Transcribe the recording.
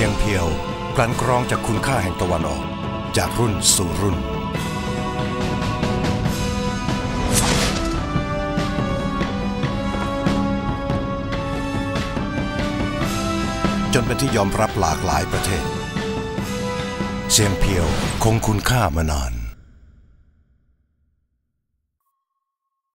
สียงเพียวกลั่นกรองจากคุณค่าแห่งตะวันออก จากรุ่นสู่รุ่น จนเป็นที่ยอมรับหลากหลายประเทศ เสียงเพียวคงคุณค่ามานาน